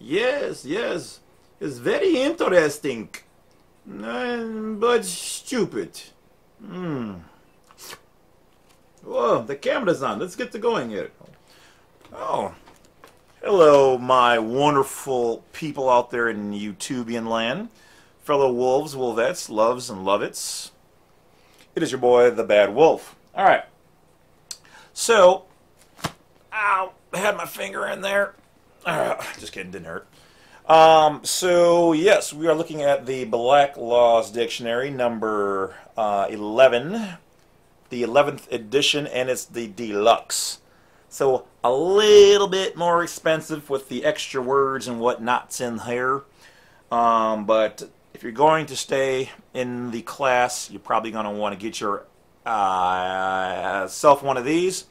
Yes, yes. It's very interesting. Uh, but stupid. Hmm. Whoa, the camera's on. Let's get to going here. Oh. Hello, my wonderful people out there in YouTubian land. Fellow wolves, wolvettes, loves, and lovets. It is your boy, the Bad Wolf. Alright. So, ow, I had my finger in there. Just kidding, didn't hurt. Um, so, yes, we are looking at the Black Laws Dictionary, number uh, 11, the 11th edition, and it's the deluxe. So, a little bit more expensive with the extra words and whatnots in here. Um, but if you're going to stay in the class, you're probably going to want to get your uh, self one of these.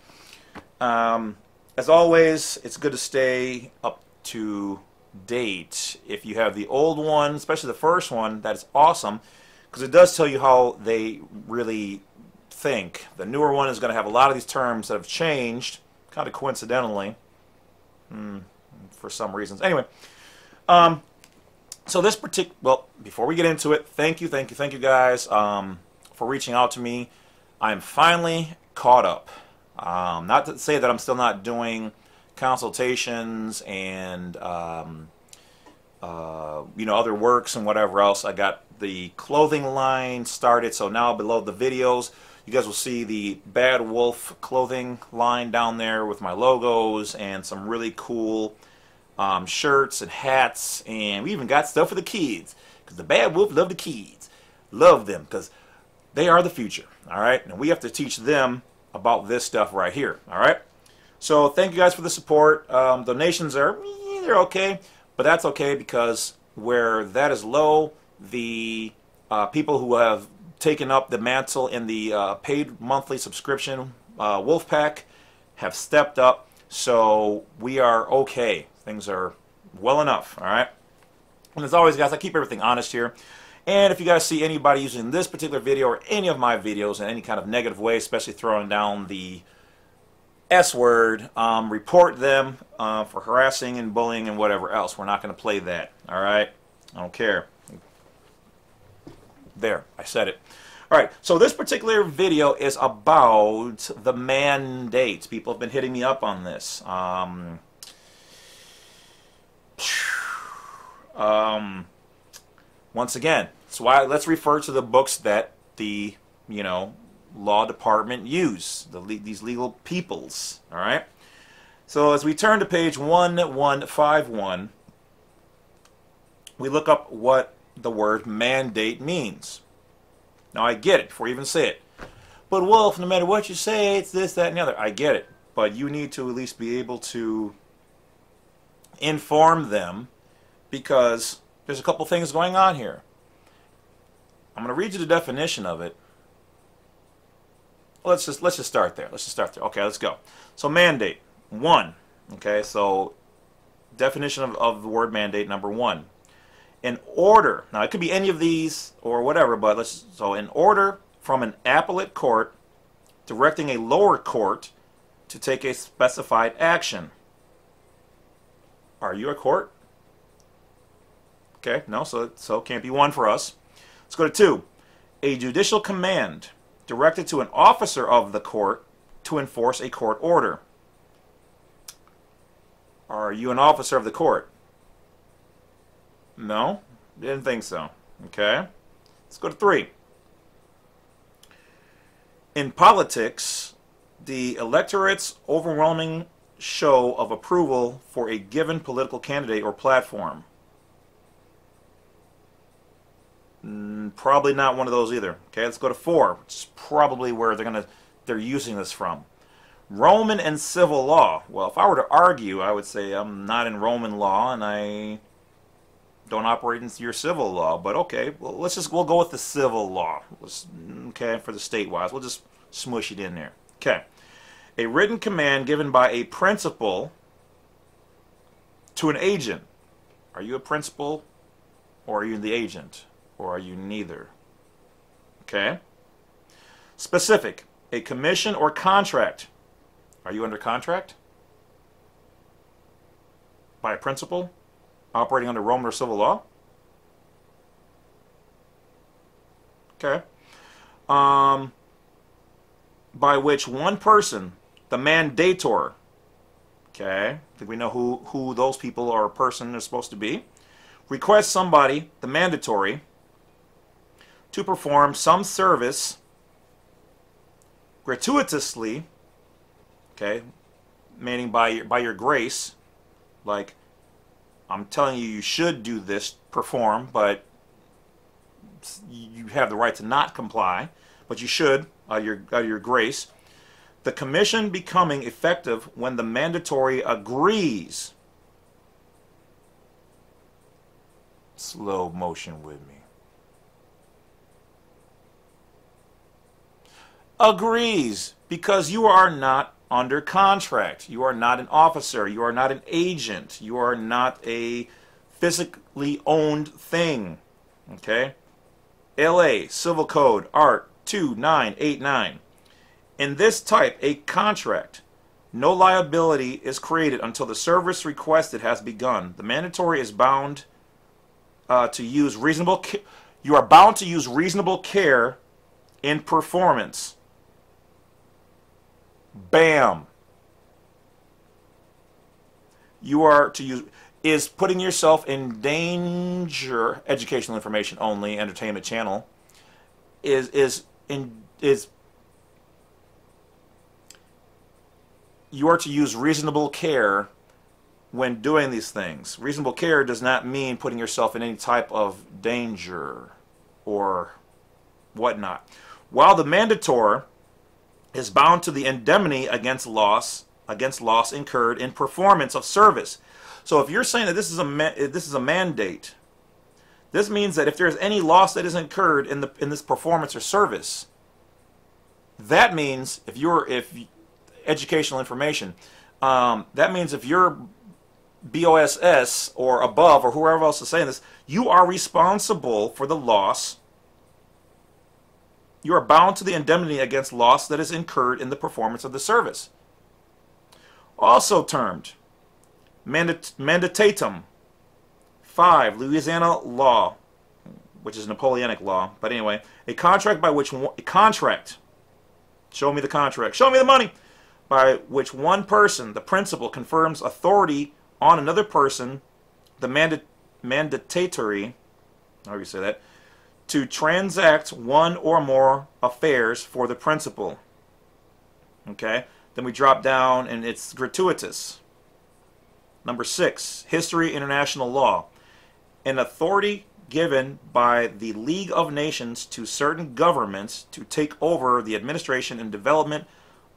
Um, as always, it's good to stay up to date. If you have the old one, especially the first one, that's awesome because it does tell you how they really think. The newer one is going to have a lot of these terms that have changed, kind of coincidentally, hmm, for some reasons. Anyway, um, so this particular, well, before we get into it, thank you, thank you, thank you guys um, for reaching out to me. I'm finally caught up. Um, not to say that I'm still not doing consultations and um, uh, you know other works and whatever else. I got the clothing line started, so now below the videos, you guys will see the Bad Wolf clothing line down there with my logos and some really cool um, shirts and hats, and we even got stuff for the kids because the Bad Wolf love the kids, love them because they are the future. All right, and we have to teach them about this stuff right here. All right. So thank you guys for the support. Um, donations are eh, they're okay, but that's okay because where that is low, the uh, people who have taken up the mantle in the uh, paid monthly subscription uh, Wolfpack have stepped up. So we are okay. Things are well enough. All right. And as always, guys, I keep everything honest here. And if you guys see anybody using this particular video or any of my videos in any kind of negative way, especially throwing down the S word, um, report them uh, for harassing and bullying and whatever else. We're not going to play that. All right? I don't care. There, I said it. All right, so this particular video is about the mandates. People have been hitting me up on this. Um, um, once again, so why let's refer to the books that the you know law department use the these legal peoples. All right. So as we turn to page 1151, we look up what the word mandate means. Now I get it before you even say it. But Wolf, no matter what you say, it's this, that, and the other. I get it. But you need to at least be able to inform them because there's a couple things going on here. I'm going to read you the definition of it. Let's just let's just start there. Let's just start there. Okay, let's go. So mandate one. Okay, so definition of, of the word mandate number one. In order. Now it could be any of these or whatever, but let's so in order from an appellate court directing a lower court to take a specified action. Are you a court? Okay, no, so, so can't be one for us. Let's go to two. A judicial command directed to an officer of the court to enforce a court order. Are you an officer of the court? No, didn't think so. Okay, let's go to three. In politics, the electorate's overwhelming show of approval for a given political candidate or platform. Mm, probably not one of those either. Okay, let's go to four, which is probably where they're gonna they're using this from. Roman and civil law. Well, if I were to argue, I would say I'm not in Roman law and I don't operate in your civil law. But okay, well, let's just we'll go with the civil law. Let's, okay, for the state wise, we'll just smush it in there. Okay, a written command given by a principal to an agent. Are you a principal or are you the agent? Or are you neither? Okay? Specific, a commission or contract. Are you under contract? By a principal? operating under Roman or civil law. Okay. Um, by which one person, the mandator, okay, I think we know who, who those people or person is supposed to be, requests somebody, the mandatory, to perform some service gratuitously, okay, meaning by your, by your grace, like I'm telling you you should do this, perform, but you have the right to not comply, but you should out of your, out of your grace. The commission becoming effective when the mandatory agrees. Slow motion with me. Agrees because you are not under contract. You are not an officer. You are not an agent. You are not a physically owned thing. Okay? LA Civil Code Art 2989. In this type, a contract, no liability is created until the service requested has begun. The mandatory is bound uh, to use reasonable you are bound to use reasonable care in performance. Bam. You are to use is putting yourself in danger educational information only entertainment channel is is in is you are to use reasonable care when doing these things. Reasonable care does not mean putting yourself in any type of danger or whatnot. While the mandator is bound to the indemnity against loss against loss incurred in performance of service so if you're saying that this is a this is a mandate, this means that if there's any loss that is incurred in the in this performance or service, that means if you're if educational information, um, that means if you're BOSS or above or whoever else is saying this, you are responsible for the loss. You are bound to the indemnity against loss that is incurred in the performance of the service. Also termed Mandat mandatatum. Five, Louisiana law, which is Napoleonic law. But anyway, a contract by which a contract. Show me the contract. Show me the money. By which one person, the principal, confirms authority on another person, the mandat mandatory. How do you say that? To transact one or more affairs for the principal. Okay. Then we drop down, and it's gratuitous. Number six, history, international law. An authority given by the League of Nations to certain governments to take over the administration and development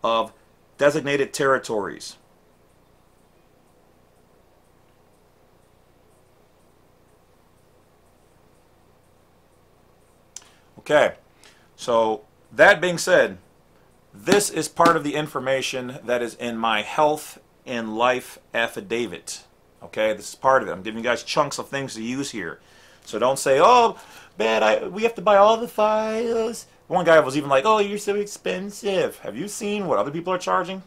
of designated territories. Okay, so that being said, this is part of the information that is in my health and life affidavit. Okay, this is part of it. I'm giving you guys chunks of things to use here. So don't say, oh, man, I, we have to buy all the files. One guy was even like, oh, you're so expensive. Have you seen what other people are charging?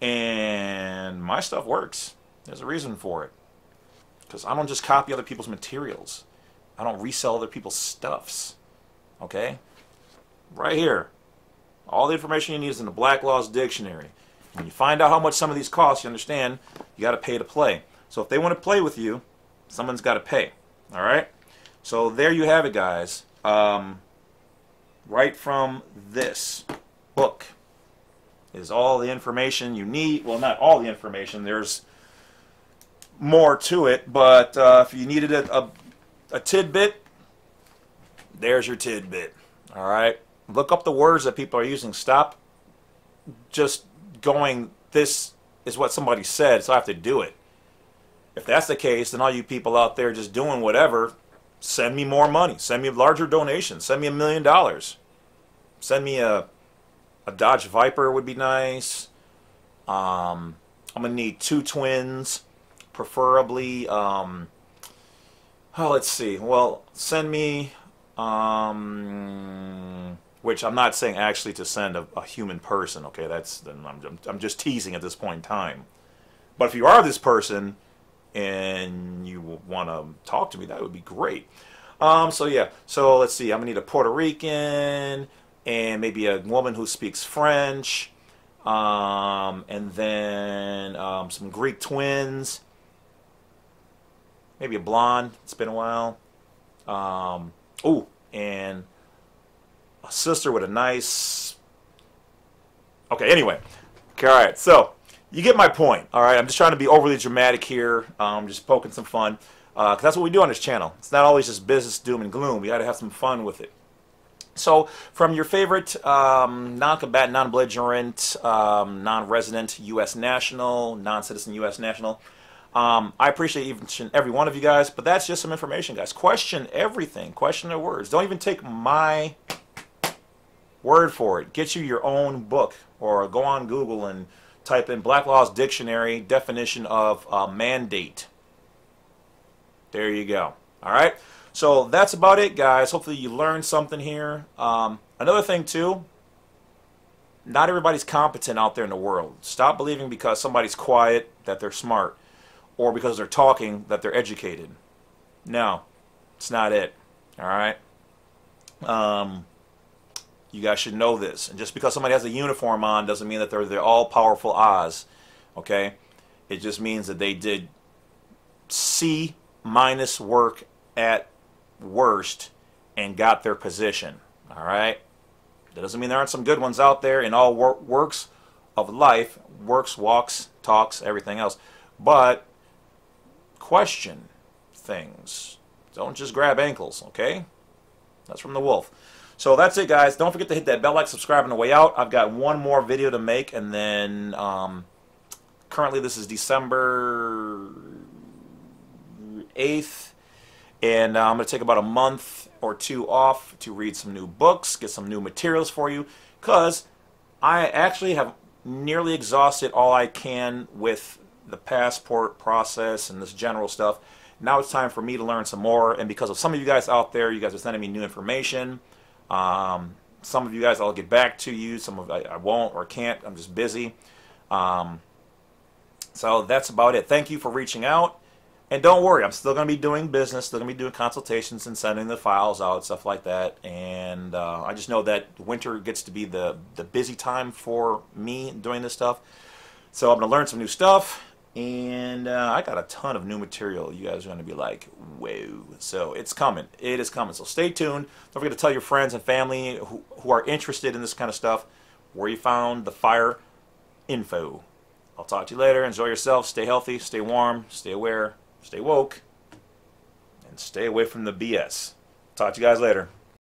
And my stuff works. There's a reason for it. Because I don't just copy other people's materials. I don't resell other people's stuffs. Okay? Right here. All the information you need is in the Black Laws Dictionary. When you find out how much some of these cost, you understand you got to pay to play. So if they want to play with you, someone's got to pay. All right? So there you have it, guys. Um, right from this book is all the information you need. Well, not all the information. There's more to it, but uh, if you needed a, a, a tidbit, there's your tidbit. All right? Look up the words that people are using. Stop just going, this is what somebody said, so I have to do it. If that's the case, then all you people out there just doing whatever, send me more money. Send me a larger donations. Send me a million dollars. Send me a, a Dodge Viper would be nice. Um, I'm going to need two twins, preferably. Um, oh, let's see. Well, send me... Um, which I'm not saying actually to send a, a human person, okay, that's, I'm, I'm just teasing at this point in time. But if you are this person, and you want to talk to me, that would be great. Um, so yeah, so let's see. I'm gonna need a Puerto Rican and maybe a woman who speaks French, um, and then um, some Greek twins, maybe a blonde. It's been a while. Um, oh, and a sister with a nice. Okay. Anyway, okay. All right. So you get my point. All right. I'm just trying to be overly dramatic here. Um, just poking some fun because uh, that's what we do on this channel. It's not always just business doom and gloom. We got to have some fun with it. So, from your favorite um, non-combatant, non-belligerent, um, non-resident U.S. national, non-citizen U.S. national, um, I appreciate each and every one of you guys, but that's just some information, guys. Question everything. Question the words. Don't even take my word for it. Get you your own book, or go on Google and type in Black Law's Dictionary definition of uh, mandate. There you go. All right. So that's about it, guys. Hopefully you learned something here. Um, another thing, too, not everybody's competent out there in the world. Stop believing because somebody's quiet that they're smart or because they're talking that they're educated. No, it's not it. All right? Um, you guys should know this. And just because somebody has a uniform on doesn't mean that they're the all-powerful Oz. Okay? It just means that they did C minus work at worst and got their position. All right? That doesn't mean there aren't some good ones out there in all wor works of life, works, walks, talks, everything else. But question things. Don't just grab ankles, okay? That's from the wolf. So that's it, guys. Don't forget to hit that bell, like, subscribe on the way out. I've got one more video to make, and then um, currently this is December 8th. And uh, I'm going to take about a month or two off to read some new books, get some new materials for you, because I actually have nearly exhausted all I can with the passport process and this general stuff. Now it's time for me to learn some more, and because of some of you guys out there, you guys are sending me new information. Um, some of you guys I'll get back to you, some of I, I won't or can't. I'm just busy. Um, so that's about it. Thank you for reaching out. And don't worry, I'm still going to be doing business, still going to be doing consultations and sending the files out, stuff like that. And uh, I just know that winter gets to be the, the busy time for me doing this stuff. So I'm going to learn some new stuff. And uh, I got a ton of new material. You guys are going to be like, whoa. So it's coming. It is coming. So stay tuned. Don't forget to tell your friends and family who, who are interested in this kind of stuff where you found the fire info. I'll talk to you later. Enjoy yourself. Stay healthy. Stay warm. Stay aware stay woke, and stay away from the BS. Talk to you guys later.